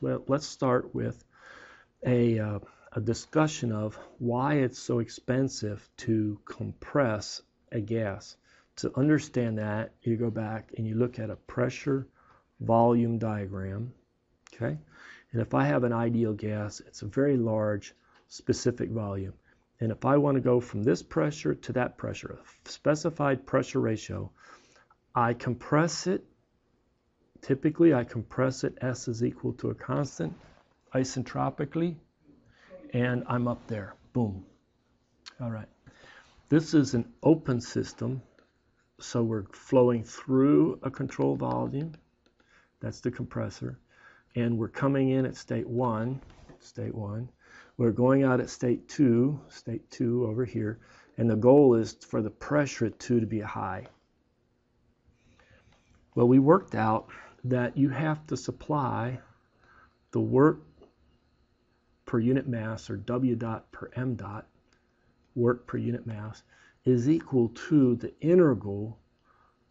Well, let's start with a, uh, a discussion of why it's so expensive to compress a gas. To understand that, you go back and you look at a pressure volume diagram. Okay? And if I have an ideal gas, it's a very large specific volume. And if I want to go from this pressure to that pressure, a specified pressure ratio, I compress it. Typically, I compress it S is equal to a constant isentropically, and I'm up there. Boom. All right. This is an open system, so we're flowing through a control volume. That's the compressor. And we're coming in at state 1, state 1, we're going out at state 2, state 2 over here, and the goal is for the pressure at 2 to be high. Well, we worked out that you have to supply the work per unit mass, or W dot per M dot, work per unit mass, is equal to the integral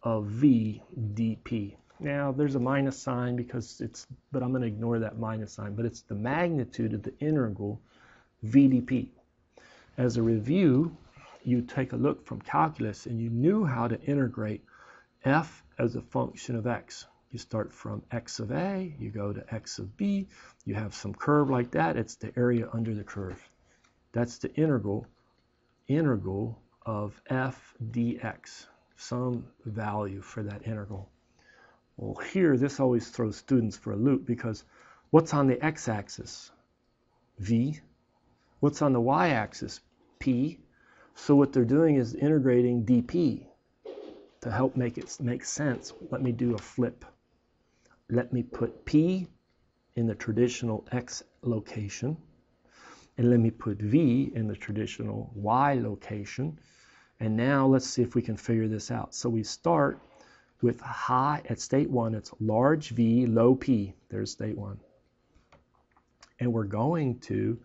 of V dP. Now, there's a minus sign because it's, but I'm going to ignore that minus sign, but it's the magnitude of the integral VDP. As a review, you take a look from calculus and you knew how to integrate f as a function of x. You start from x of a, you go to x of b, you have some curve like that, it's the area under the curve. That's the integral, integral of f dx, some value for that integral. Well, here, this always throws students for a loop because what's on the x-axis? v What's on the y-axis? P. So what they're doing is integrating dP to help make it make sense. Let me do a flip. Let me put P in the traditional X location and let me put V in the traditional Y location. And now let's see if we can figure this out. So we start with high at state one, it's large V, low P. There's state one. And we're going to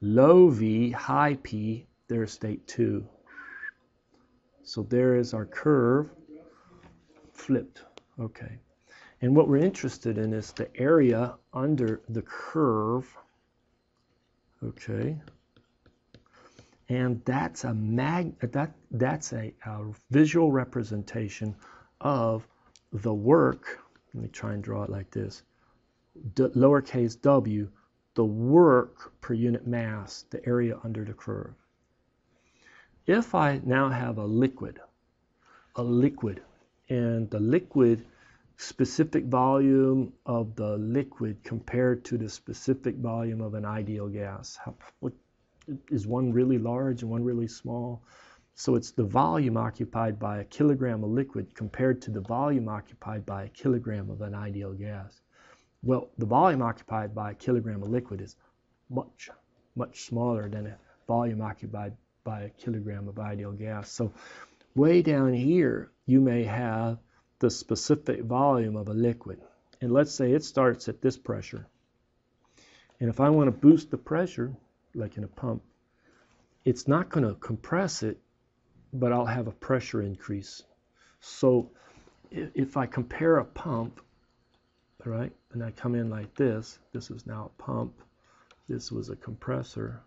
low V, high P, there's state 2. So there is our curve flipped. Okay. And what we're interested in is the area under the curve. Okay. And that's a mag that that's a, a visual representation of the work. Let me try and draw it like this. D lowercase w the work per unit mass, the area under the curve. If I now have a liquid, a liquid, and the liquid specific volume of the liquid compared to the specific volume of an ideal gas, how, what, is one really large and one really small? So it's the volume occupied by a kilogram of liquid compared to the volume occupied by a kilogram of an ideal gas. Well, the volume occupied by a kilogram of liquid is much, much smaller than a volume occupied by a kilogram of ideal gas. So way down here, you may have the specific volume of a liquid. And let's say it starts at this pressure. And if I want to boost the pressure, like in a pump, it's not going to compress it, but I'll have a pressure increase. So if I compare a pump right? And I come in like this. This is now a pump. This was a compressor.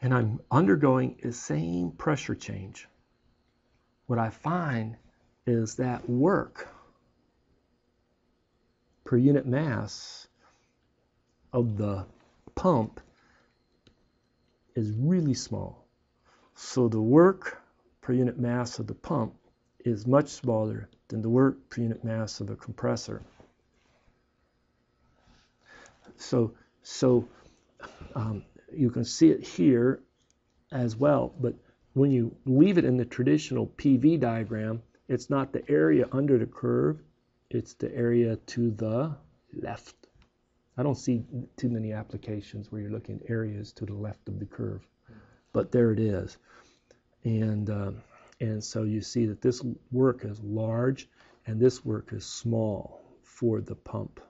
And I'm undergoing the same pressure change. What I find is that work per unit mass of the pump is really small. So the work per unit mass of the pump is much smaller than the work per unit mass of a compressor. So, so um, you can see it here as well, but when you leave it in the traditional PV diagram, it's not the area under the curve, it's the area to the left. I don't see too many applications where you're looking at areas to the left of the curve, but there it is. And um, and so you see that this work is large and this work is small for the pump.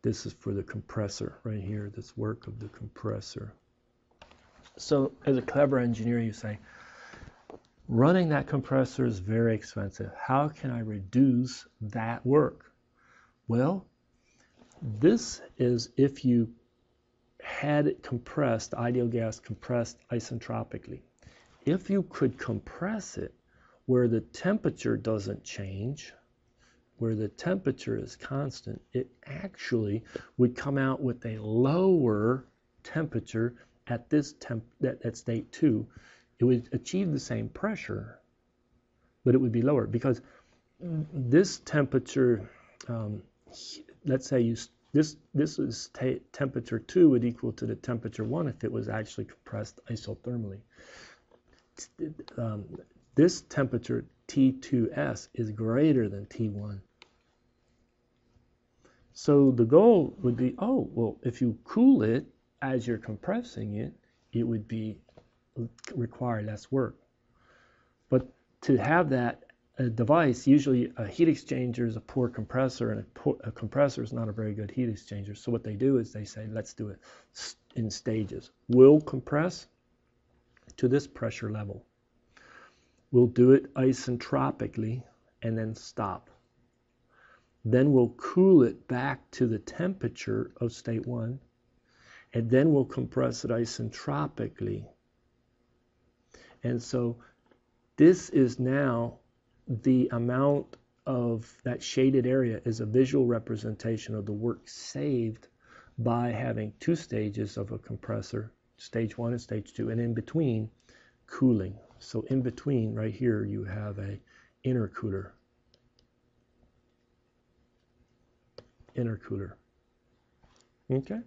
This is for the compressor right here, this work of the compressor. So as a clever engineer, you say, running that compressor is very expensive. How can I reduce that work? Well, this is if you had it compressed, ideal gas compressed isentropically. If you could compress it where the temperature doesn't change, where the temperature is constant, it actually would come out with a lower temperature at this temp at, at state 2. It would achieve the same pressure, but it would be lower because this temperature, um, let's say you this this is temperature 2 would equal to the temperature 1 if it was actually compressed isothermally. Um, this temperature T2S is greater than T1. So the goal would be, oh, well, if you cool it as you're compressing it, it would be require less work. But to have that a device, usually a heat exchanger is a poor compressor, and a, poor, a, compressor is not a very good heat exchanger. So what they do is they say, let's do it in stages. We'll compress to this pressure level. We'll do it isentropically and then stop. Then we'll cool it back to the temperature of state one, and then we'll compress it isentropically. And so this is now the amount of that shaded area is a visual representation of the work saved by having two stages of a compressor, stage one and stage two, and in between, cooling. So in between, right here, you have a intercooler. Intercooler. Okay?